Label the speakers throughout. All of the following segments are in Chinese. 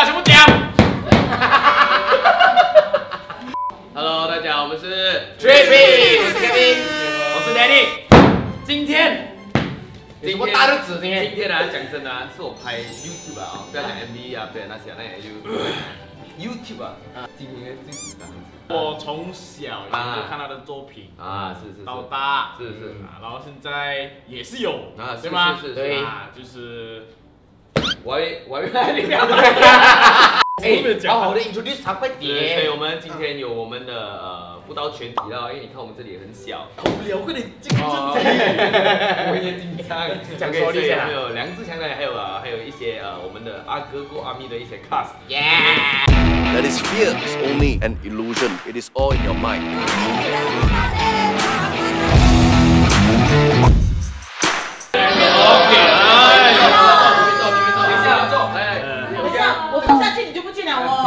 Speaker 1: 啊，全部讲。
Speaker 2: Hello，大家好，我们是
Speaker 3: Trippy，我是 Kevin
Speaker 2: 我是 Danny。今天，
Speaker 3: 有什么大日子今天？
Speaker 2: 今天啊，讲真的啊，是我拍 YouTube 啊，不要讲 MV 啊，对那些那些就 YouTube 啊，今天最紧张
Speaker 1: 我从小就看他的作品
Speaker 2: 啊，是是
Speaker 1: 到
Speaker 2: 是
Speaker 1: 大，
Speaker 2: 是是。
Speaker 1: 啊，然后现在也是有
Speaker 2: 啊，是
Speaker 1: 对吗？
Speaker 2: 是是，
Speaker 1: 啊，就是
Speaker 2: 我还我还没聊。
Speaker 3: 哎，好好的 introduce 他，快
Speaker 2: 对，所以。我们今天有我们的呃辅导全体了，因为你看我们这里很小，
Speaker 1: 无聊，快点进正
Speaker 2: 哦
Speaker 1: 题。
Speaker 2: 我也紧张。
Speaker 3: 讲说一下
Speaker 2: 所以我们有梁志强的，还有呃还有一些呃我们的阿哥过阿咪的一些 cast。
Speaker 3: Yeah。
Speaker 4: That is fear is only an illusion. It is all in your mind.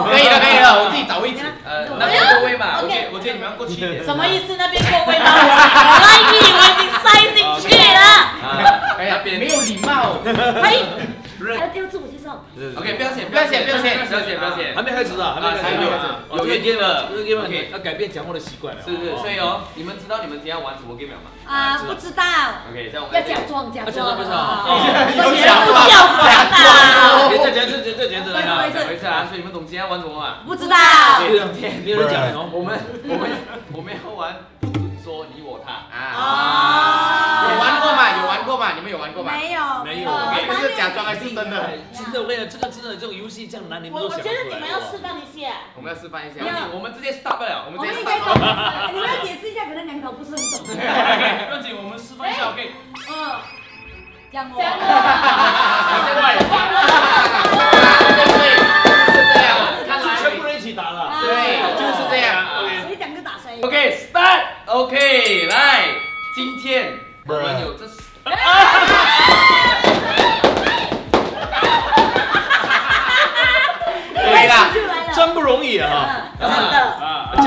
Speaker 3: 可以了，可以了，我自己找位置。
Speaker 2: 呃，那边过位嘛，我觉我觉得你们要过去一点。
Speaker 5: 什么意思？那边过位吗？我来你，我已经塞进去了。
Speaker 3: 没有礼貌。
Speaker 5: 嘿，还要丢自我介绍。
Speaker 2: OK，不要写，
Speaker 3: 不要写不要写
Speaker 2: 不要写，不要写
Speaker 1: 还。没开始啊，还没开始。
Speaker 2: 有
Speaker 1: 哦
Speaker 2: 有 game 了
Speaker 1: 这个 game
Speaker 2: OK
Speaker 1: 要改变讲话的习惯了。
Speaker 2: 是是，所以哦，你们知道你们今天要玩什么 game 吗
Speaker 5: 啊，不知道
Speaker 2: ，？OK，在我们
Speaker 5: 要假装假装。
Speaker 1: 不知道
Speaker 5: 都是都笑话的。
Speaker 1: 别再讲这这这讲这
Speaker 5: 不好意思
Speaker 2: 讲回事啊，所以你们懂今天要玩什么吗？
Speaker 5: 不知道。
Speaker 1: 没有没有人讲哦。
Speaker 2: 我们我们我们要玩
Speaker 3: 假装还是真的？
Speaker 1: 真的，我跟你讲，这个真的这种游戏这样难，你们
Speaker 5: 我我觉
Speaker 1: 都想得出来。
Speaker 5: 得你们要示范一下。
Speaker 2: 我们要示范一下。
Speaker 5: 不要，
Speaker 2: 我们直接 start 不了，我们直接
Speaker 5: 应该
Speaker 2: start 了。。
Speaker 5: 你们要解释一下，可能两头不是很懂。
Speaker 1: OK，不要紧，我们示范一下，OK。
Speaker 5: 嗯。讲我。
Speaker 1: 另外，
Speaker 3: 对对，就是这样。
Speaker 2: 看来
Speaker 1: 全部人一起打了。
Speaker 3: 对，就是这样。
Speaker 1: OK。
Speaker 5: 谁讲就打谁。
Speaker 2: OK，start，OK，来，今天我们有这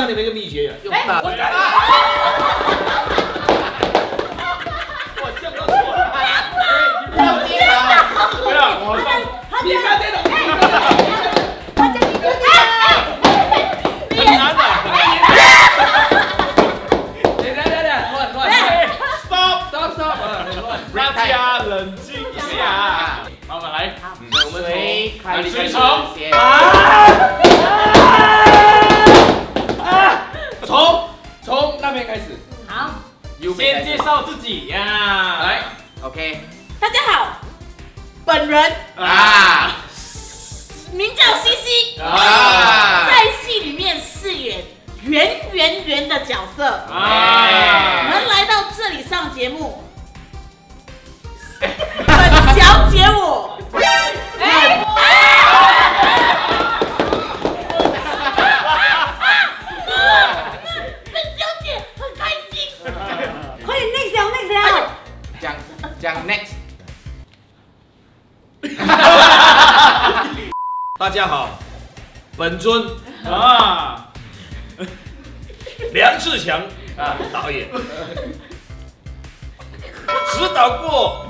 Speaker 1: 教你们一个秘诀，用大。我这样都错了。
Speaker 3: 要跌了。
Speaker 1: 不要，我
Speaker 5: 他
Speaker 1: 你看这种
Speaker 5: 他叫你
Speaker 1: 的。大家冷静一下。慢慢来。
Speaker 2: 我们
Speaker 3: 谁
Speaker 2: 从哪里开始？
Speaker 3: 开先
Speaker 1: 介绍自己呀。
Speaker 2: 来
Speaker 3: ，OK。
Speaker 5: 大家好，本人
Speaker 3: 啊
Speaker 5: 名叫西西，
Speaker 3: 啊。
Speaker 5: 在戏里面饰演圆圆圆的角色。
Speaker 1: 啊。
Speaker 5: 能来到这里上节目，本小姐我，哎，本
Speaker 1: 尊。啊，梁志强啊，导演，指导过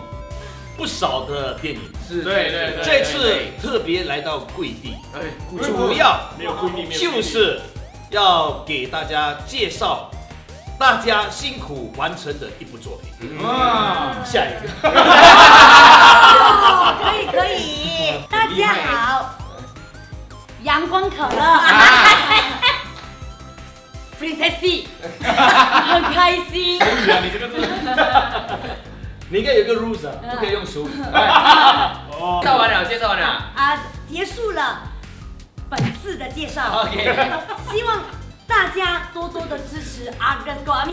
Speaker 1: 不少的电影，
Speaker 2: 是，
Speaker 1: 对对对，这次特别来到贵地，
Speaker 2: 哎，
Speaker 1: 主要
Speaker 6: 没有规定，没有规定
Speaker 1: 就是要给大家介绍大家辛苦完成的一部作品。
Speaker 6: 啊，
Speaker 1: 下一个，
Speaker 5: 哦，可以可以，大家好，阳光可乐，Princess，很开心，
Speaker 6: 对啊，你这个字。
Speaker 1: 你应该有一个 rules 啊，不可以用手语。
Speaker 6: 哦。
Speaker 2: 介绍完了，介绍完了。
Speaker 7: 啊，结束了本次的介绍
Speaker 2: ，OK，
Speaker 7: 希望大家多多的支持阿根哥阿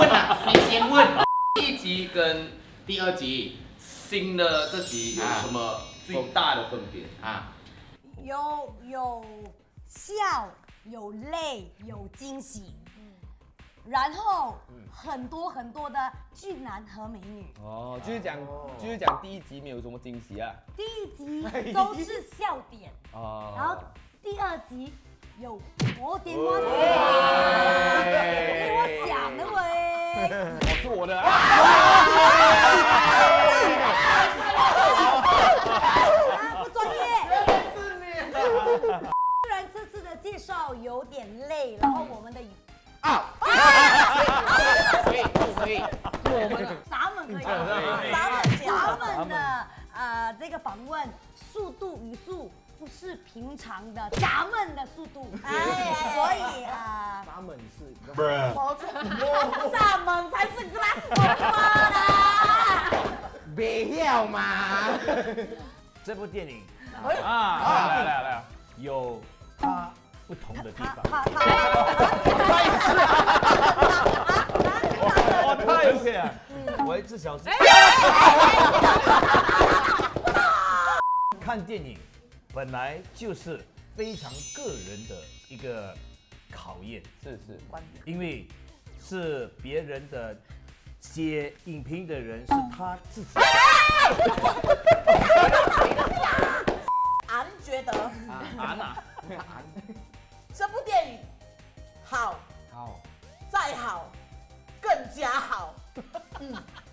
Speaker 2: 问啊，
Speaker 3: 你先问。
Speaker 2: 第一集跟
Speaker 3: 第二集，
Speaker 8: 新的这集有什么最大的分别？
Speaker 3: 啊，
Speaker 4: 有有笑，有泪，有惊喜，然后很多很多的俊男和美女。
Speaker 2: 哦，就是讲，就是讲第一集没有什么惊喜啊。
Speaker 4: 第一集 都是笑点，
Speaker 2: 哦，
Speaker 4: 然后第二集有我点我想，给我想的喂。
Speaker 2: 我是我的
Speaker 4: 这
Speaker 1: 部电影
Speaker 9: 啊，来来来来，
Speaker 1: 有它不同的地
Speaker 4: 他
Speaker 1: 方。
Speaker 4: 他他，
Speaker 1: 哦，太 OK 了。我一只小时。看电影本来就是非常个人的一个考验，
Speaker 2: 是是，
Speaker 1: 因为是别人的写影评的人是他自己。
Speaker 5: 俺觉得。
Speaker 9: 俺啊，俺，
Speaker 5: 这部电影好，
Speaker 2: 好，
Speaker 5: 再好，更加好，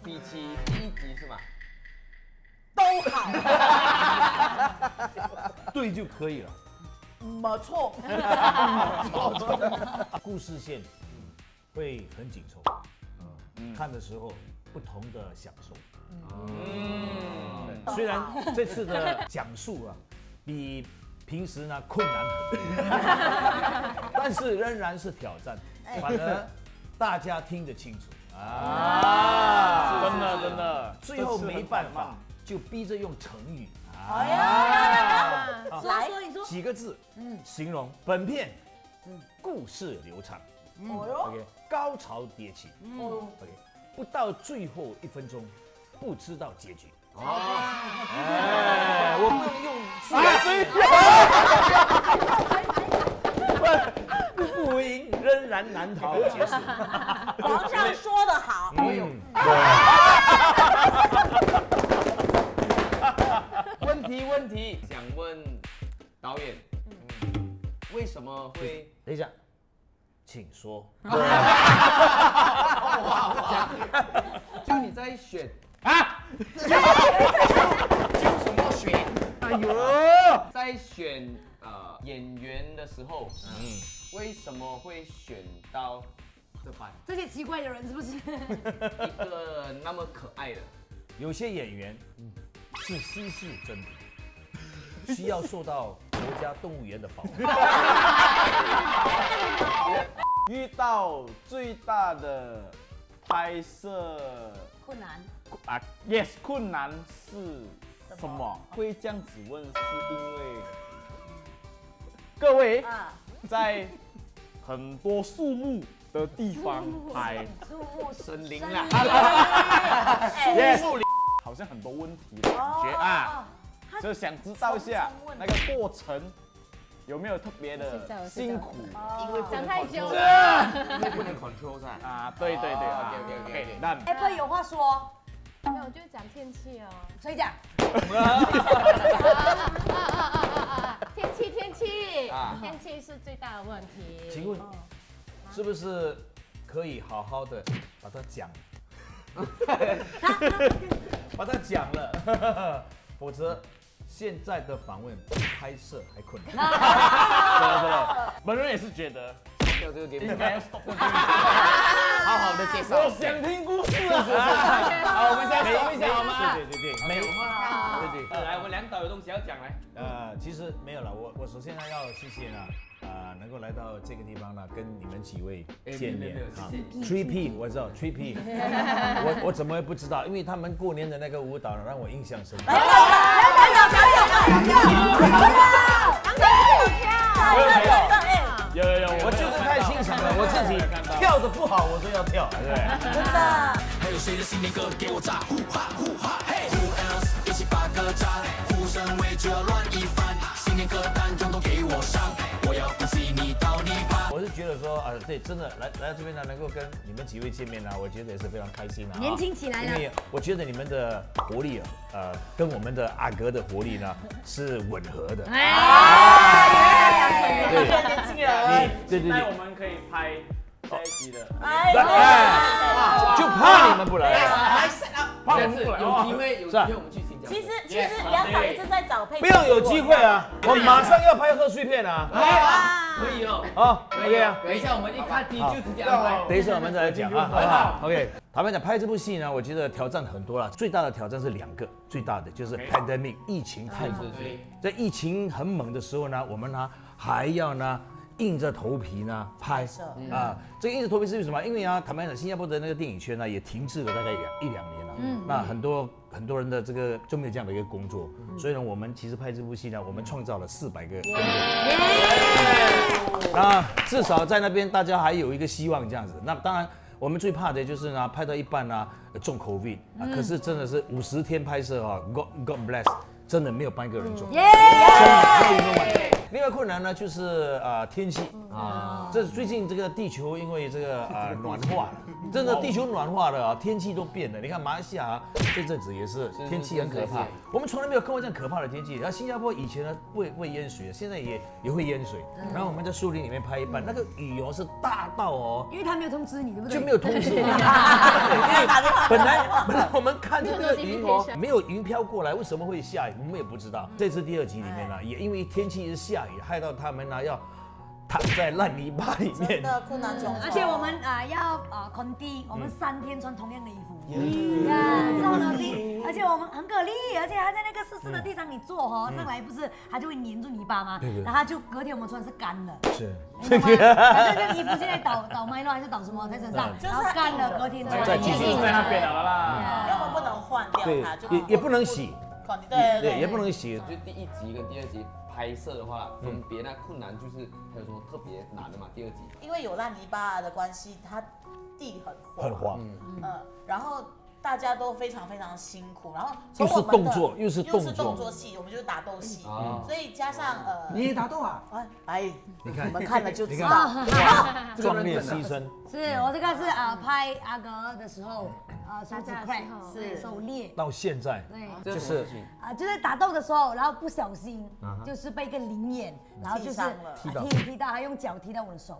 Speaker 2: 比起第一集是吗？
Speaker 5: 都好，
Speaker 1: 对就可以了。
Speaker 5: 没错。
Speaker 1: 故事线会很紧凑，看的时候不同的享受。嗯，虽然这次的讲述啊，比平时呢困难很多，但是仍然是挑战，反而大家听得清楚。啊，
Speaker 9: 真的真的，
Speaker 1: 最后没办法，就逼着用成语。
Speaker 4: 哎呀，
Speaker 1: 来，
Speaker 4: 说说你说，
Speaker 1: 几个字，形容本片，故事流畅
Speaker 5: 哦哟
Speaker 1: ，，OK，高潮迭起
Speaker 5: 嗯
Speaker 1: ，，OK，不到最后一分钟不知道结局。
Speaker 2: 哦
Speaker 1: 哎，我不用用不赢仍然难逃结束。
Speaker 5: 皇上说的好，
Speaker 1: 嗯，
Speaker 2: 问题问题，想问导演，为什么会
Speaker 1: 请说。
Speaker 2: 就你在选啊
Speaker 3: 什么选？
Speaker 2: 哎呦，在选呃演员的时候，嗯，为什么会选到这班
Speaker 4: 这些奇怪的人是不是？
Speaker 2: 一个那么可爱的？
Speaker 1: 有些演员是稀世珍品，需要受到国家动物园的保护。
Speaker 6: 遇到最大的拍摄。
Speaker 4: 困难，
Speaker 6: 啊，yes 困难是什么？会这样子问，是因为各位
Speaker 4: 啊，
Speaker 6: 在很多树木的地方拍。
Speaker 4: 树木。
Speaker 2: 森林啦，
Speaker 6: yes，好像很多问题的感觉啊，就想知道一下那个过程有没有特别的辛苦
Speaker 4: 因为
Speaker 7: 讲太久了，
Speaker 2: 因为不能 control 噻。
Speaker 6: 啊？对对对
Speaker 2: 哦，OK，OK，OK，OK
Speaker 6: 那
Speaker 4: Apple 有话说，
Speaker 7: 没有，就是讲天气哦。
Speaker 4: 所以讲
Speaker 7: 啊啊啊啊啊！天气天气
Speaker 2: 啊
Speaker 7: 天气是最大的问题。
Speaker 1: 请问，是不是可以好好的把它讲，把它讲了，否则现在的访问比拍摄还困难。
Speaker 6: 对对对，本人也是觉得
Speaker 2: 要这个给
Speaker 6: 应该要 stop 这个
Speaker 3: 好好的介绍
Speaker 6: 我。想听故事啊！
Speaker 3: 好，我们现在说一下好吗？
Speaker 1: 对对对对，没有。对对。
Speaker 8: 来，我们梁导有东西要讲来。
Speaker 1: 呃，其实没有了，我我首先呢要谢谢呢，呃，能够来到这个地方呢，跟你们几位见面
Speaker 8: 没有没有
Speaker 1: 啊
Speaker 8: 谢谢。
Speaker 1: Three P 我知道 Three P，我我怎么会不知道？因为他们过年的那个舞蹈呢，让我印象深刻。
Speaker 6: 有有有，有有有
Speaker 1: 我就是太欣赏了，我自己跳的不好，我都要跳，对？
Speaker 4: 真的。
Speaker 10: 还有谁的新年歌给我炸？呼哈呼哈嘿！Who else
Speaker 11: 战，呼声为这乱一番，新年歌单统统给我上，我要恭喜你到你吧。
Speaker 1: 我是觉得说，啊，对，真的来来到这边呢，能够跟你们几位见面呢，我觉得也是非常开心的、啊。
Speaker 4: 年轻起来了
Speaker 1: 因为我觉得你们的活力啊，呃，跟我们的阿哥的活力呢 是吻合的。
Speaker 5: 哎，
Speaker 1: 对
Speaker 5: 年轻人，
Speaker 1: 对对对，
Speaker 6: 那我们可以拍下一集的。
Speaker 5: 哎
Speaker 1: 哎，就怕你们不来。
Speaker 6: 怕我们不来
Speaker 2: 有机会有机会我们去。
Speaker 5: 其实其实梁导一直在找配
Speaker 1: 不用有机会啊，我马上要拍贺岁片啊。
Speaker 2: 可以哦，
Speaker 1: 好，OK 啊。
Speaker 2: 等一下我们一看题就直接安排。
Speaker 1: 等一下我们再来讲啊，好不好？OK，坦白讲，拍这部戏呢，我觉得挑战很多了。最大的挑战是两个，最大的就是 pandemic 疫情太猛。在疫情很猛的时候呢，我们呢还要呢硬着头皮呢拍啊。这个硬着头皮是为什么？因为啊，坦白讲，新加坡的那个电影圈呢也停滞了大概两一两年了。嗯，那很多很多人的这个就没有这样的一个工作，所以呢，我们其实拍这部戏呢，我们创造了四百个工作。那至少在那边大家还有一个希望这样子。那当然，我们最怕的就是呢，拍到一半呢呃中 COVID 啊，可是真的是五十天拍摄啊，God God bless，真的没有半个人中。
Speaker 4: 耶！
Speaker 1: 真的没有半个另外困难呢，就是呃天气啊，这最近这个地球因为这个呃 暖化了，真的地球暖化了啊，天气都变了。你看马来西亚啊这阵子也是天气很可怕，我们从来没有看过这样可怕的天气。然后新加坡以前呢会会淹水，现在也也会淹水。然后我们在树林里面拍一半，那个雨哦是大到哦
Speaker 4: 因为他没有通知你，对不对？
Speaker 1: 就没有通知我。本来本来我们看这个云哦，没有云飘过来，为什么会下雨？我们也不知道。这次第二集里面呢，也因为天气是下雨，害到他们呢要躺在烂泥巴里面。
Speaker 5: 真的困难重重，
Speaker 4: 而且我们啊要啊空地，我们三天穿同样的衣服，呀，这种东西，而且我们很给力，而且还在那个湿湿的地上你坐哦，上来不是它就会粘住泥巴吗？
Speaker 1: 对对。
Speaker 4: 然后就隔天我们穿是干的，
Speaker 1: 是，
Speaker 4: 这 个衣服现在倒倒麦乱还是倒什么在身上，然后干了隔天穿。
Speaker 1: 再继续
Speaker 6: 在那边了啦。
Speaker 5: 因为我们不能换掉它，就，
Speaker 1: 也也不能洗，
Speaker 5: 对对
Speaker 1: 对，
Speaker 5: 对，
Speaker 1: 也不能洗。
Speaker 2: 就第一集跟第二集拍摄的话，分别那困难就是还有什么特别难的嘛？第二集。
Speaker 5: 因为有烂泥巴的关系，它地很滑，
Speaker 1: 很滑，
Speaker 5: 嗯，然后大家都非常非常辛苦，然后
Speaker 1: 又是动作又是动
Speaker 5: 又是
Speaker 1: 作。
Speaker 5: 动作戏，我们就是打斗戏，
Speaker 2: 啊
Speaker 5: 所以加上呃，
Speaker 1: 你也打斗啊？
Speaker 5: 哎哎，
Speaker 1: 你看
Speaker 5: 你们看了就知道。
Speaker 1: 看。壮烈牺牲，
Speaker 4: 是我这个是啊拍阿格的时候，啊手指 crack
Speaker 5: 是
Speaker 4: 手裂，
Speaker 1: 到现在
Speaker 4: 对。
Speaker 1: 就是
Speaker 4: 啊，就是打斗的时候，然后不小心就是被一个灵眼，然后就是
Speaker 5: 踢伤了。
Speaker 4: 踢踢踢到，他用脚踢到我的手。啊，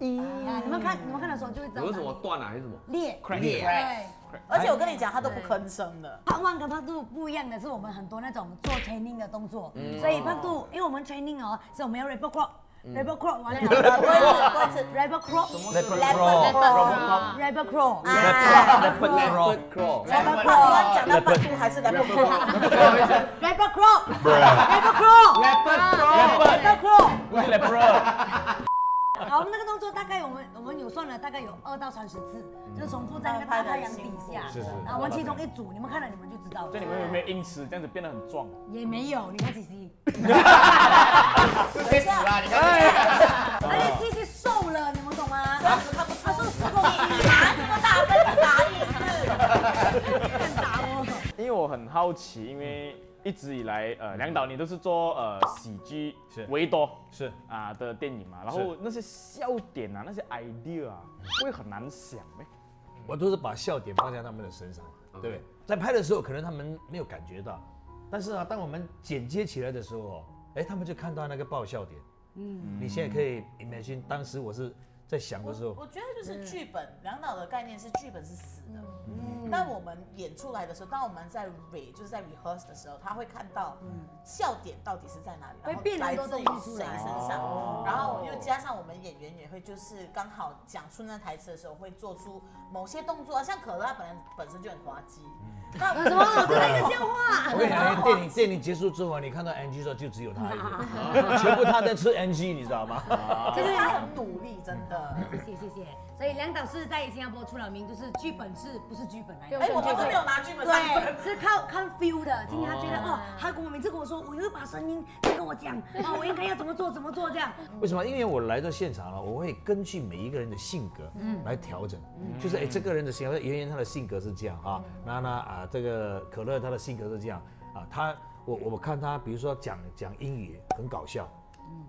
Speaker 4: 你们看你们看的时候就会知道
Speaker 2: 有什么断了还是什么？
Speaker 4: 裂。
Speaker 2: 裂。
Speaker 4: 对。
Speaker 5: 而且我跟你讲，他都不吭声的。
Speaker 4: 胖万跟胖度不一样的是，我们很多那种做 training 的动作，所以胖度，因为我们 training 哦，是我们要 rebel crawl，rebel crawl 完了
Speaker 5: 多一次，
Speaker 4: ，rebel crawl，
Speaker 1: Leopard
Speaker 4: rebel crawl，
Speaker 1: Leopard crawl
Speaker 2: crawl。
Speaker 5: rebel crawl，讲到半度还是 rebel crawl。
Speaker 4: rebel crawl，rebel crawl，rebel crawl。 好，我们那个动作大概我们我们有算了，大概有二到三十次，就是重复在那个大太阳底下。
Speaker 1: 是是
Speaker 4: 然后我们其中一组，你们看了你们就知道了。
Speaker 6: 这你们有没有因此这样子变得很壮？
Speaker 4: 也没有，你看西西，
Speaker 5: 等一下，
Speaker 3: 啊，你看，
Speaker 4: 而且西西瘦了，你们懂吗？
Speaker 5: 他不他瘦十公斤，哪那么大声，你啥意思？
Speaker 4: 看打我。
Speaker 6: 因为我很好奇，因为一直以来，呃，梁导你都是做呃喜剧
Speaker 1: 是。
Speaker 6: 为多
Speaker 1: 是。
Speaker 6: 啊的电影嘛，然后那些笑点啊，那些 idea 啊，会很难想呗。
Speaker 1: 我都是把笑点放在他们的身上，对不对？在拍的时候，可能他们没有感觉到，但是啊，当我们剪接起来的时候哦，哎，他们就看到那个爆笑点。嗯，你现在可以 imagine 当时我是在想的时候，
Speaker 5: 我觉得就是剧本，梁导的概念是剧本是死的。嗯。但我们演出来的时候，当我们在 re 就是在 rehearse 的时候，他会看到笑点到底是在哪里，
Speaker 4: 会
Speaker 5: 来自于谁身上，然后又加上我们演员也会就是刚好讲出那台词的时候，会做出某些动作啊，像可乐他本来本身就很滑稽，那
Speaker 4: 什么？这是一个笑话。
Speaker 1: 我跟你讲，电影电影结束之后啊，你看到 NG 的时候就只有他一个，全部他在吃 NG，你知道吗？
Speaker 5: 就是他很努力，真的。
Speaker 4: 谢谢谢谢。所以梁导是在新加坡出了名，就是剧本是不是剧本来的？
Speaker 5: 哎，我们是没有拿剧本上阵。
Speaker 4: 对，是靠看 feel 的。今天他觉得哦，他跟我每次跟我说，我有一把声音在跟我讲，啊，我应该要怎么做怎么做这样。
Speaker 1: 为什么？因为我来到现场了，我会根据每一个人的性格，来调整。就是哎，这个人的性格，圆圆他的性格是这样啊，那那啊，这个可乐他的性格是这样啊，他我我看他，比如说讲讲英语很搞笑，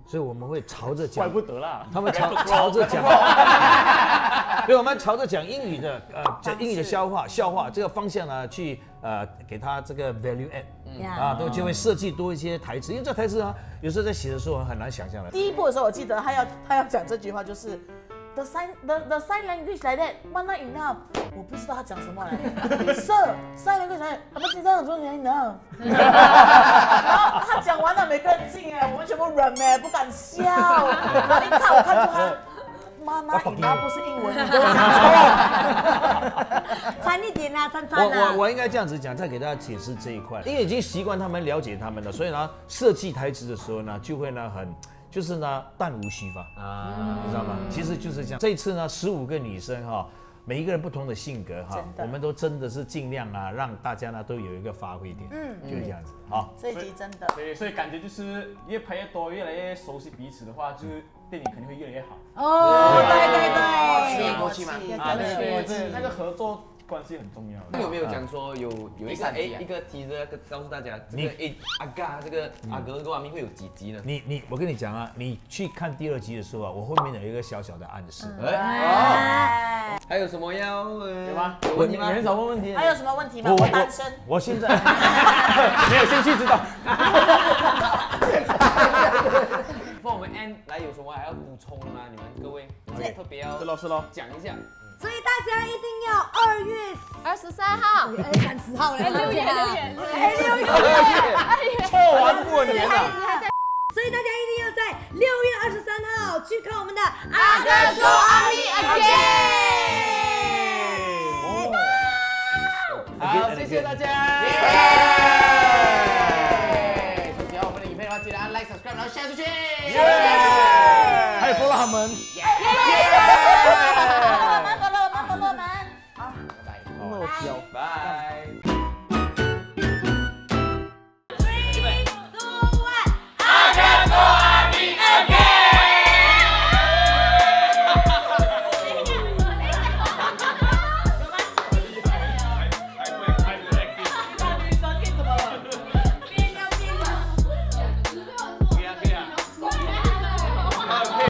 Speaker 1: 所以我们会朝着讲
Speaker 6: 怪不得啦，
Speaker 1: 他们朝朝着讲，所以，我们朝着讲英语的呃讲英语的笑话笑话这个方向呢去呃给他这个 value add 啊，都就会设计多一些台词，因为这台词啊有时候在写的时候很难想象的。
Speaker 5: 第一步的时候，我记得他要他要讲这句话，就是 the sign the the sign language like that one night enough。我不知道他讲什么来，Sir sign language like that，我不知道说 enough。然后他讲完了，每个人静哎，我们全部忍哎，不敢笑。我一看，我看出他。妈妈 enough 不是英文，你给我讲错。
Speaker 4: 掺一点啊，掺掺
Speaker 1: 我
Speaker 4: 啊。
Speaker 1: 我我应该这样子讲，再给大家解释这一块，因为已经习惯他们了解他们了，所以呢，设计台词的时候呢，就会呢很，就是呢弹无虚发啊，你知道吗？其实就是这样。这次呢，十五个女生哈。每一个人不同的性格哈我们都真的是尽量啊，让大家呢都有一个发挥点，嗯，就是这样子。好，
Speaker 5: 这一集真的。
Speaker 6: 对，所以感觉就是越拍越多，越来越熟悉彼此的话，就是电影肯定会越来越好。
Speaker 4: 哦，对对对，
Speaker 3: 默契嘛
Speaker 6: 啊，对对对，那个合作关系很重要。
Speaker 2: 那有没有讲说有有一个哎一个 teaser 告诉大家这个
Speaker 1: 你
Speaker 2: 哎阿嘎这个阿哥跟阿明会有几集呢？
Speaker 1: 你你我跟你讲啊，你去看第二集的时候啊，我后面有一个小小的暗示。
Speaker 2: 哎
Speaker 4: 哎，
Speaker 2: 还有什么要呃
Speaker 6: 对吗？
Speaker 2: 有问题吗？
Speaker 6: 很少问问题。
Speaker 5: 还有什么问题吗？我单身。
Speaker 1: 我现在
Speaker 6: 没有兴趣知道。
Speaker 2: 帮我们 N 来有什么还要补充的吗？你们各位特别要
Speaker 6: 是喽是喽。
Speaker 2: 讲一下？
Speaker 4: 所以大家一定要二月
Speaker 7: 二十三号，
Speaker 4: 哎三十号了，
Speaker 7: 哎六月六月
Speaker 4: 哎六月，
Speaker 6: 错完过年了。
Speaker 4: 所以大家一定要在六月。二十三号去看我们的
Speaker 7: 阿哥说阿力 again。
Speaker 3: 好，谢谢大家。手喜欢我们的影片的话，记得按 like、subscribe，然后 share 出去。
Speaker 6: 还有 follow 他们。Yo. Bye.
Speaker 2: Bye.